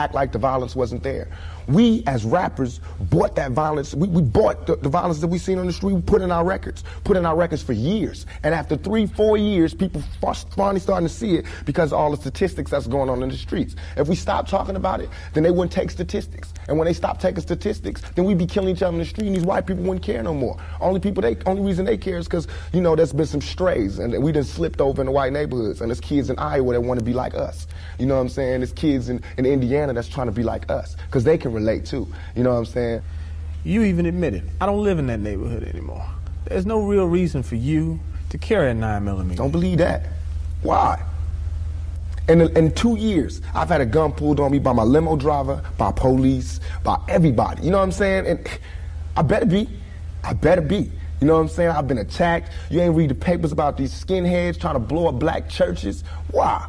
act like the violence wasn't there. We, as rappers, bought that violence. We, we bought the, the violence that we seen on the street. We put in our records, put in our records for years. And after three, four years, people finally starting to see it because all the statistics that's going on in the streets. If we stop talking about it, then they wouldn't take statistics. And when they stop taking statistics, then we'd be killing each other in the street, and these white people wouldn't care no more. Only people, they, only reason they care is because you know there's been some strays, and we just slipped over in the white neighborhoods, and there's kids in Iowa that want to be like us. You know what I'm saying? There's kids in, in Indiana that's trying to be like us because they can relate too. You know what I'm saying? You even admitted, I don't live in that neighborhood anymore. There's no real reason for you to carry a 9 millimeter. Don't believe that. Why? In, in two years, I've had a gun pulled on me by my limo driver, by police, by everybody. You know what I'm saying? And I better be. I better be. You know what I'm saying? I've been attacked. You ain't read the papers about these skinheads trying to blow up black churches. Why?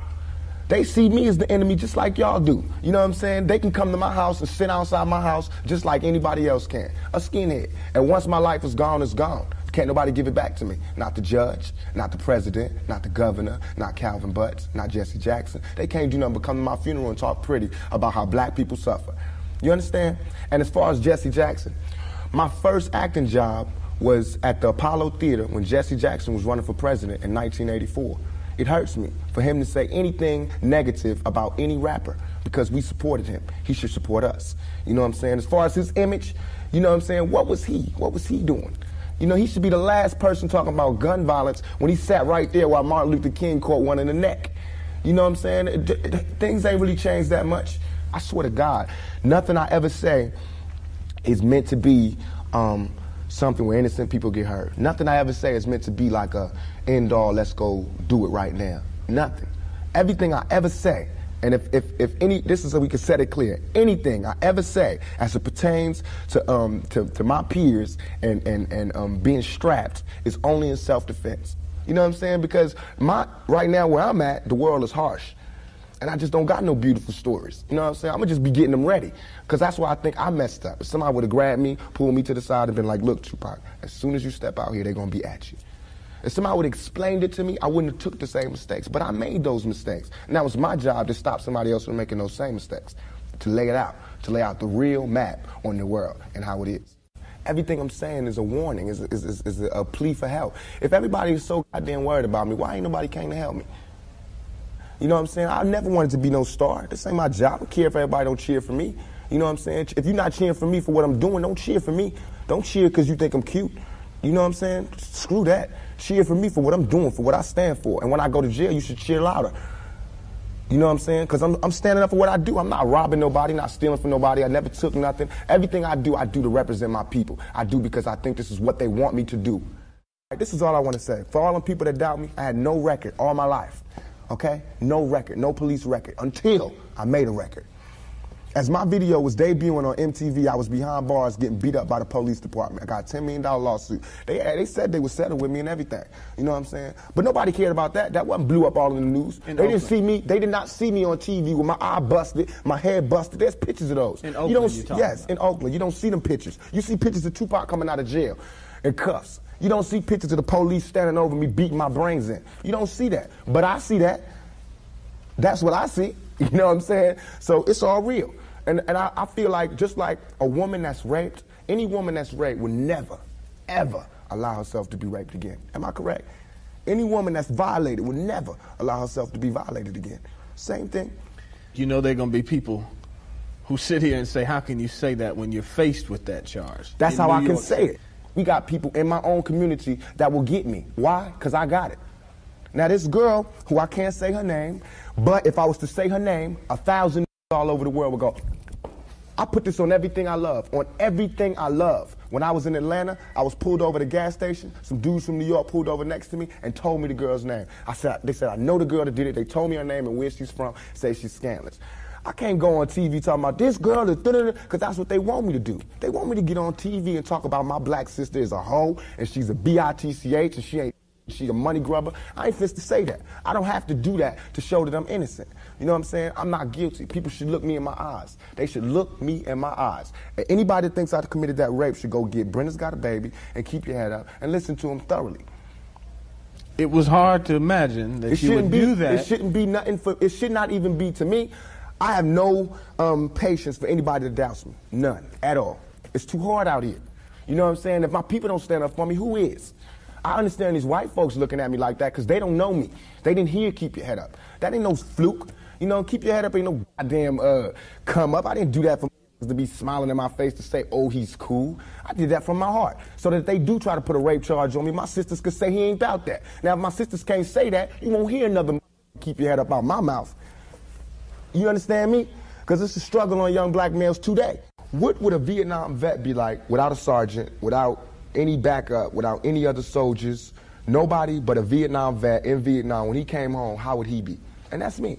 They see me as the enemy just like y'all do. You know what I'm saying? They can come to my house and sit outside my house just like anybody else can. A skinhead. And once my life is gone, it's gone. Can't nobody give it back to me. Not the judge, not the president, not the governor, not Calvin Butts, not Jesse Jackson. They can't do nothing but come to my funeral and talk pretty about how black people suffer. You understand? And as far as Jesse Jackson, my first acting job was at the Apollo Theater when Jesse Jackson was running for president in 1984. It hurts me for him to say anything negative about any rapper because we supported him. He should support us. You know what I'm saying? As far as his image, you know what I'm saying? What was he? What was he doing? You know, he should be the last person talking about gun violence when he sat right there while Martin Luther King caught one in the neck. You know what I'm saying? Things ain't really changed that much. I swear to God, nothing I ever say is meant to be um, something where innocent people get hurt. Nothing I ever say is meant to be like a end all, let's go do it right now. Nothing. Everything I ever say, and if, if, if any, this is so we can set it clear, anything I ever say as it pertains to, um, to, to my peers and, and, and um, being strapped is only in self-defense. You know what I'm saying? Because my, right now where I'm at, the world is harsh and I just don't got no beautiful stories. You know what I'm saying? I'm gonna just be getting them ready. Cause that's why I think I messed up. Somebody would have grabbed me, pulled me to the side and been like, look, Tupac, as soon as you step out here, they're gonna be at you. If somebody would have explained it to me, I wouldn't have took the same mistakes. But I made those mistakes. And that was my job to stop somebody else from making those same mistakes. To lay it out, to lay out the real map on the world and how it is. Everything I'm saying is a warning, is, is, is, is a plea for help. If everybody is so goddamn worried about me, why ain't nobody came to help me? You know what I'm saying? I never wanted to be no star. This ain't my job. I don't care if everybody don't cheer for me. You know what I'm saying? If you're not cheering for me for what I'm doing, don't cheer for me. Don't cheer because you think I'm cute. You know what I'm saying? Screw that. Cheer for me for what I'm doing, for what I stand for. And when I go to jail, you should cheer louder. You know what I'm saying? Because I'm, I'm standing up for what I do. I'm not robbing nobody, not stealing from nobody. I never took nothing. Everything I do, I do to represent my people. I do because I think this is what they want me to do. This is all I want to say. For all the people that doubt me, I had no record all my life okay? No record, no police record until I made a record. As my video was debuting on MTV, I was behind bars getting beat up by the police department. I got a $10 million lawsuit. They, they said they would settle with me and everything. You know what I'm saying? But nobody cared about that. That wasn't blew up all in the news. In they Oakland. didn't see me. They did not see me on TV with my eye busted, my head busted. There's pictures of those. In Oakland, you don't, Yes, about. in Oakland. You don't see them pictures. You see pictures of Tupac coming out of jail in cuffs. You don't see pictures of the police standing over me beating my brains in. You don't see that. But I see that. That's what I see. You know what I'm saying? So it's all real. And, and I, I feel like just like a woman that's raped, any woman that's raped would never, ever allow herself to be raped again. Am I correct? Any woman that's violated would never allow herself to be violated again. Same thing. You know there are going to be people who sit here and say, how can you say that when you're faced with that charge? That's how New I York can say it. We got people in my own community that will get me. Why? Because I got it. Now this girl, who I can't say her name, but if I was to say her name, a thousand all over the world would go, I put this on everything I love, on everything I love. When I was in Atlanta, I was pulled over a gas station. Some dudes from New York pulled over next to me and told me the girl's name. I said, they said, I know the girl that did it. They told me her name and where she's from, say she's scandalous. I can't go on TV talking about this girl is because that's what they want me to do. They want me to get on TV and talk about my black sister is a hoe and she's a B-I-T-C-H and she ain't she a money grubber. I ain't fit to say that. I don't have to do that to show that I'm innocent. You know what I'm saying? I'm not guilty. People should look me in my eyes. They should look me in my eyes. And anybody that thinks I committed that rape should go get Brenda's Got a Baby and keep your head up and listen to him thoroughly. It was hard to imagine that it you would be, do that. It shouldn't be nothing for. It should not even be to me. I have no um, patience for anybody that doubts me. None at all. It's too hard out here. You know what I'm saying? If my people don't stand up for me, who is? I understand these white folks looking at me like that because they don't know me. They didn't hear keep your head up. That ain't no fluke. You know, keep your head up ain't no goddamn uh, come up. I didn't do that for to be smiling in my face to say, oh, he's cool. I did that from my heart. So that they do try to put a rape charge on me, my sisters could say he ain't about that. Now, if my sisters can't say that, you won't hear another keep your head up out my mouth. You understand me? Because it's a struggle on young black males today. What would a Vietnam vet be like without a sergeant, without any backup, without any other soldiers, nobody but a Vietnam vet in Vietnam? When he came home, how would he be? And that's me.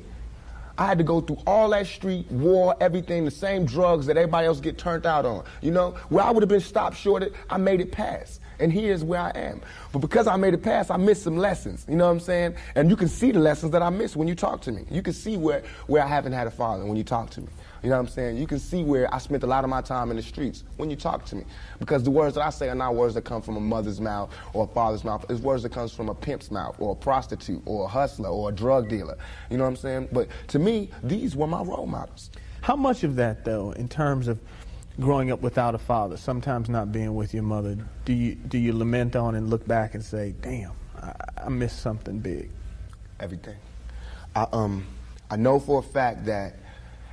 I had to go through all that street, war, everything, the same drugs that everybody else get turned out on. You know, where I would have been stopped shorted, I made it past. And here's where I am. But because I made it past, I missed some lessons. You know what I'm saying? And you can see the lessons that I missed when you talk to me. You can see where, where I haven't had a father when you talk to me. You know what I'm saying? You can see where I spent a lot of my time in the streets when you talk to me. Because the words that I say are not words that come from a mother's mouth or a father's mouth. It's words that comes from a pimp's mouth or a prostitute or a hustler or a drug dealer. You know what I'm saying? But to me, these were my role models. How much of that, though, in terms of growing up without a father, sometimes not being with your mother, do you, do you lament on and look back and say, damn, I, I missed something big? Everything. I, um, I know for a fact that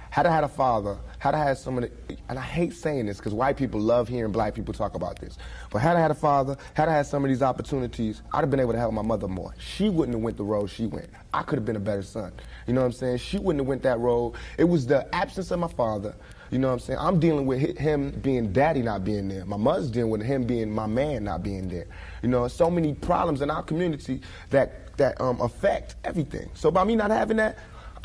had I had a father, had I had someone, and I hate saying this because white people love hearing black people talk about this, but had I had a father, had I had some of these opportunities, I'd have been able to help my mother more. She wouldn't have went the road she went. I could have been a better son. You know what I'm saying? She wouldn't have went that road. It was the absence of my father. You know what I'm saying? I'm dealing with him being daddy not being there. My mother's dealing with him being my man not being there. You know, so many problems in our community that that um, affect everything. So by me not having that,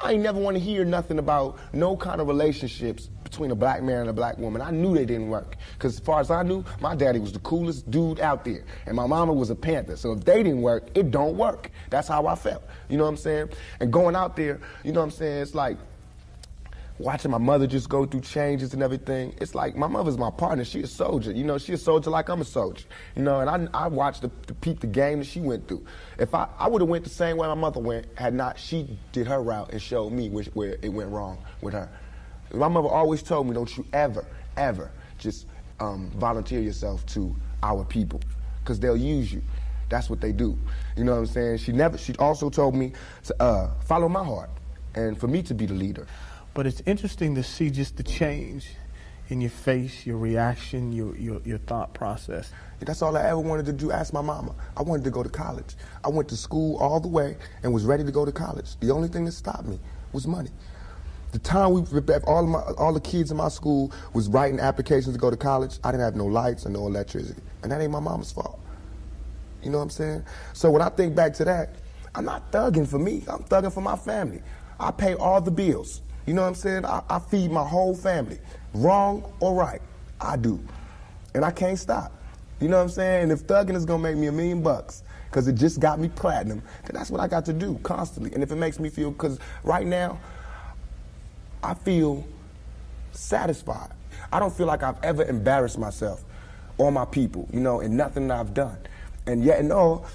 I ain't never want to hear nothing about no kind of relationships between a black man and a black woman. I knew they didn't work. Because as far as I knew, my daddy was the coolest dude out there. And my mama was a panther. So if they didn't work, it don't work. That's how I felt. You know what I'm saying? And going out there, you know what I'm saying? It's like, watching my mother just go through changes and everything. It's like my mother's my partner. She a soldier. You know, she a soldier like I'm a soldier. You know, and I, I watched the, the peep the game that she went through. If I, I would have went the same way my mother went had not she did her route and showed me which, where it went wrong with her. My mother always told me, don't you ever, ever just um, volunteer yourself to our people because they'll use you. That's what they do. You know what I'm saying? She never. She also told me to uh, follow my heart and for me to be the leader. But it's interesting to see just the change in your face, your reaction, your, your, your thought process. That's all I ever wanted to do. Ask my mama. I wanted to go to college. I went to school all the way and was ready to go to college. The only thing that stopped me was money. The time we all my all the kids in my school was writing applications to go to college. I didn't have no lights and no electricity, and that ain't my mama's fault. You know what I'm saying? So when I think back to that, I'm not thugging for me. I'm thugging for my family. I pay all the bills. You know what I'm saying? I, I feed my whole family. Wrong or right, I do. And I can't stop. You know what I'm saying? And if thugging is gonna make me a million bucks, because it just got me platinum, then that's what I got to do constantly. And if it makes me feel, because right now, I feel satisfied. I don't feel like I've ever embarrassed myself or my people, you know, in nothing that I've done. And yet and all,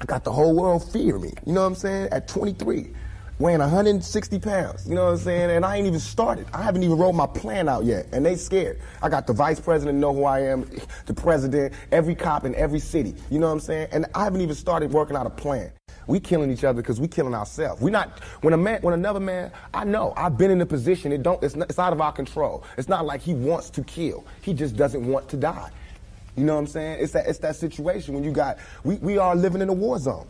I got the whole world fear me. You know what I'm saying? At 23 weighing 160 pounds. You know what I'm saying? And I ain't even started. I haven't even rolled my plan out yet, and they scared. I got the vice president know who I am, the president, every cop in every city. You know what I'm saying? And I haven't even started working out a plan. We killing each other because we killing ourselves. We not when a man, when another man, I know I've been in a position. It don't. It's, not, it's out of our control. It's not like he wants to kill. He just doesn't want to die. You know what I'm saying? It's that it's that situation when you got we, we are living in a war zone.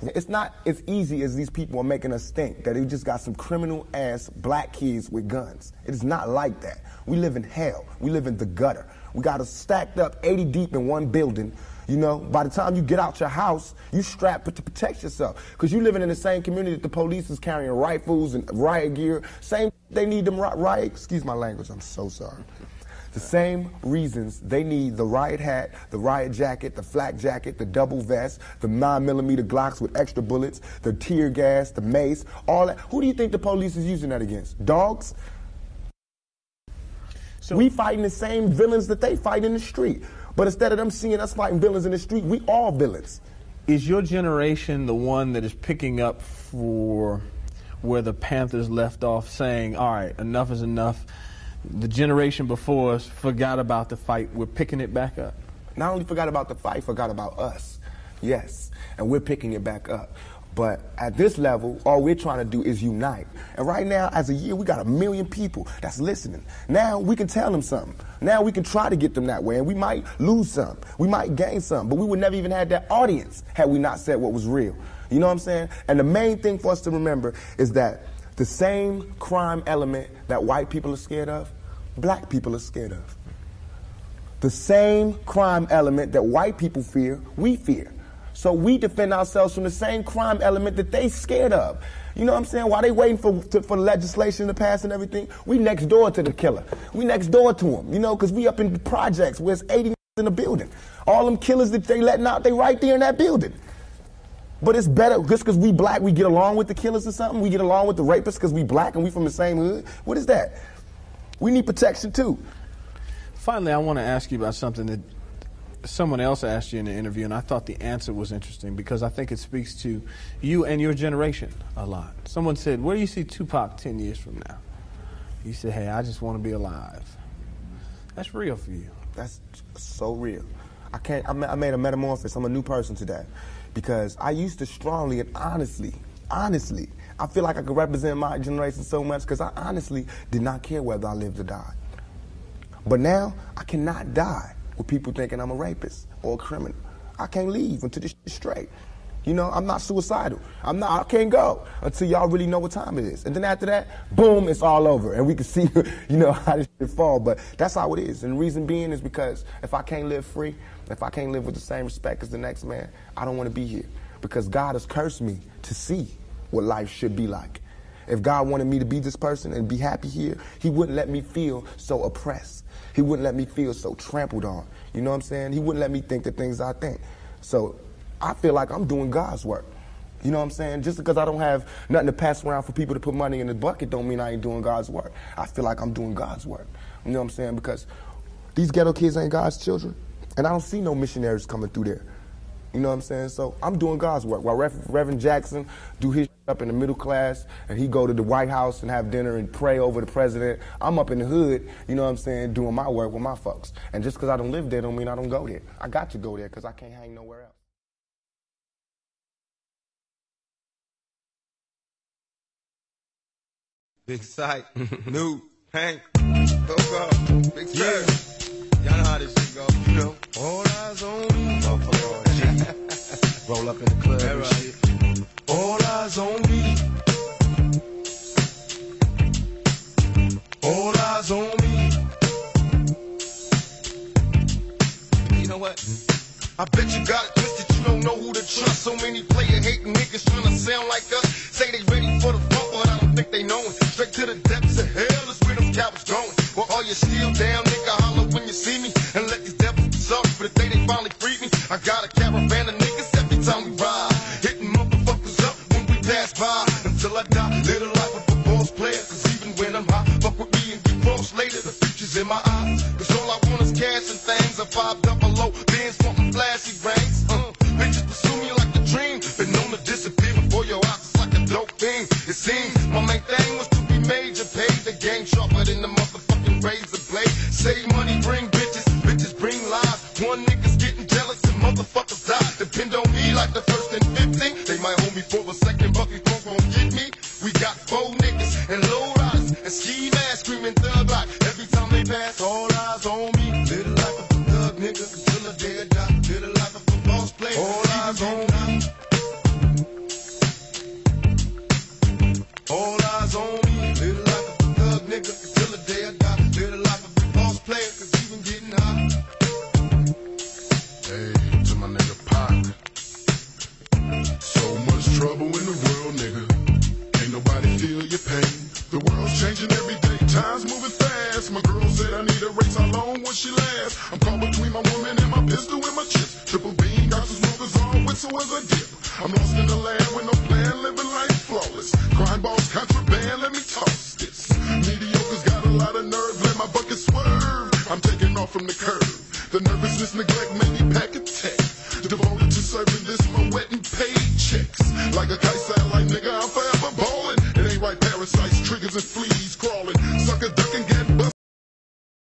It's not as easy as these people are making us think that they just got some criminal ass black kids with guns. It is not like that. We live in hell. We live in the gutter. We got us stacked up 80 deep in one building. You know, by the time you get out your house, you strapped to protect yourself. Because you living in the same community that the police is carrying rifles and riot gear. Same, they need them riot, excuse my language, I'm so sorry. The same reasons they need the riot hat, the riot jacket, the flak jacket, the double vest, the 9 millimeter Glocks with extra bullets, the tear gas, the mace, all that. Who do you think the police is using that against? Dogs? So we fighting the same villains that they fight in the street. But instead of them seeing us fighting villains in the street, we all villains. Is your generation the one that is picking up for where the Panthers left off saying, all right, enough is enough. The generation before us forgot about the fight. We're picking it back up. Not only forgot about the fight, forgot about us. Yes. And we're picking it back up. But at this level, all we're trying to do is unite. And right now, as a year, we got a million people that's listening. Now we can tell them something. Now we can try to get them that way. And we might lose some. We might gain some. But we would never even had that audience had we not said what was real. You know what I'm saying? And the main thing for us to remember is that the same crime element that white people are scared of, black people are scared of. The same crime element that white people fear, we fear. So we defend ourselves from the same crime element that they scared of. You know what I'm saying? While they waiting for, to, for legislation to pass and everything, we next door to the killer. We next door to him, you know, because we up in projects where it's 80 in the building. All them killers that they letting out, they right there in that building. But it's better just because we black, we get along with the killers or something. We get along with the rapists because we black and we from the same hood. What is that? We need protection too. Finally, I want to ask you about something that someone else asked you in the interview, and I thought the answer was interesting because I think it speaks to you and your generation a lot. Someone said, Where do you see Tupac 10 years from now? You said, Hey, I just want to be alive. That's real for you. That's so real. I can't, I made a metamorphosis. I'm a new person today because I used to strongly and honestly, honestly, I feel like I could represent my generation so much because I honestly did not care whether I lived or died. But now I cannot die with people thinking I'm a rapist or a criminal. I can't leave until this is straight. You know, I'm not suicidal. I'm not. I can't go until y'all really know what time it is. And then after that, boom, it's all over, and we can see, you know, how this shit fall. But that's how it is. And the reason being is because if I can't live free, if I can't live with the same respect as the next man, I don't want to be here. Because God has cursed me to see what life should be like. If God wanted me to be this person and be happy here, He wouldn't let me feel so oppressed. He wouldn't let me feel so trampled on. You know what I'm saying? He wouldn't let me think the things I think. So I feel like I'm doing God's work. You know what I'm saying? Just because I don't have nothing to pass around for people to put money in the bucket don't mean I ain't doing God's work. I feel like I'm doing God's work. You know what I'm saying? Because these ghetto kids ain't God's children. And I don't see no missionaries coming through there. You know what I'm saying? So I'm doing God's work. While Reverend Jackson do his up in the middle class and he go to the White House and have dinner and pray over the president, I'm up in the hood, you know what I'm saying, doing my work with my folks. And just because I don't live there don't mean I don't go there. I got to go there because I can't hang nowhere else. Big Syke, new, Hank, go go, big yeah. Y'all know how this shit go, you know. All eyes on me. Roll up in the club and shit. All eyes on me. All eyes on me. You know what? I bet you got it twisted, you don't know who to trust. So many player hating niggas trying to sound like us. Say they ready for the front, but I don't think they know it. Straight to the depths of hell is where them cowards going. Well, all you still down, nigga? Holler when you see me. And let these devils be sorry for the day they finally freed me. I got a caravan and the life of a boss player. All eyes on I'm caught between my woman and my pistol and my chips. Triple beam, got some smokers on, whistle as a dip. I'm lost in the land